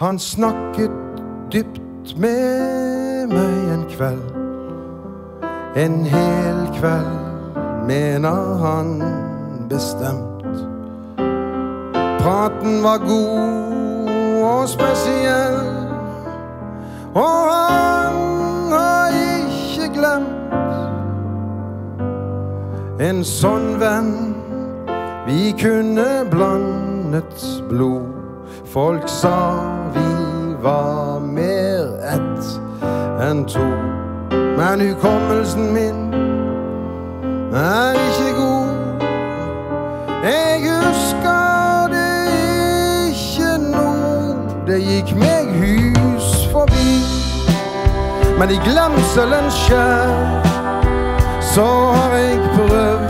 Han snakket dypt med meg en kveld. En hel kveld, mener han bestemt. Praten var god og spesiell, og han har ikke glemt en sånn venn. Vi kunne blandet blod. Folk sa vi var mer ett enn to. Men hukommelsen min er ikke god. Jeg husker det ikke nå. Det gikk meg hus forbi. Men i glemselens skjær så har jeg prøvd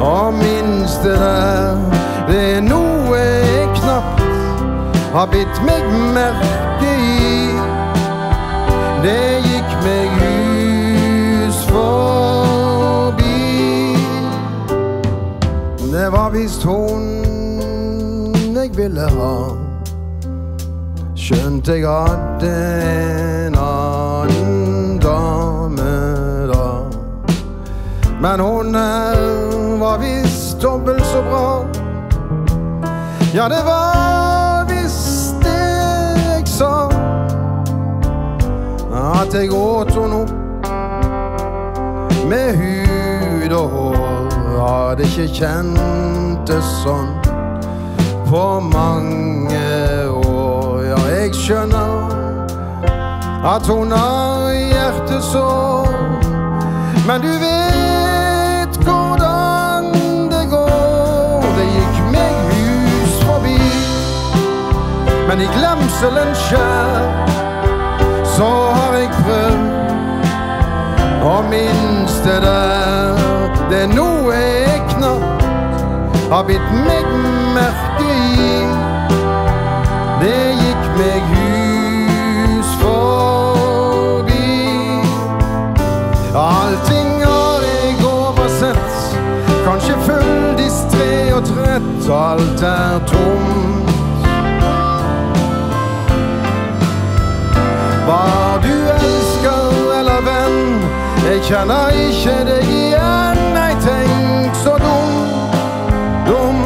å minnes det der. Det er noe har bitt meg merke i. Det gikk meg hus forbi. Det var visst hun jeg ville ha. Skjønt jeg hadde en annen dame da. Men hun her var visst dobbelt så bra. Ja, det var At jeg åt opp med hud og hår. Hadde ikke kjent det sånn på mange år. Ja, jeg skjønner at hun har hjertesår. Men du vet hvordan det går. Det gikk meg hus forbi. Men i glemselens skjær så jeg prøvd å minnes det der. Det er noe jeg knapt har bitt meg merke i. Det gikk meg hus forbi. Allting har jeg oversett. Kanskje full distré og trett. Alt er tomt. Var kjenner ikke deg igjen. Nei, tenk så dum, dum,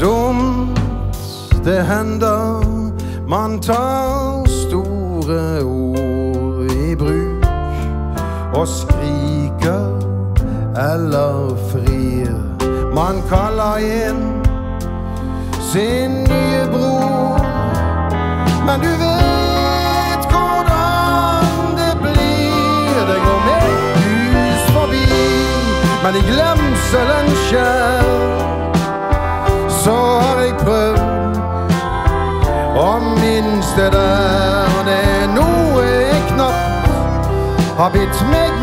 dumt. Det hender man tar store ord i bruk og skriker eller frir. Man kaller inn sin nye bror. Men du vet Men i den skjær så har jeg prøvd å minnes det der. Det er noe jeg knapt har bitt meg